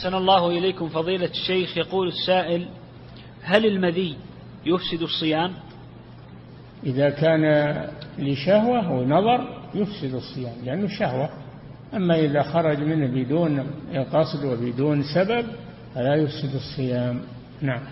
أحسن الله إليكم فضيلة الشيخ. يقول السائل هل المذي يفسد الصيام؟ إذا كان لشهوة ونظر يفسد الصيام لأنه شهوة. أما إذا خرج منه بدون قصد وبدون سبب فلا يفسد الصيام. نعم.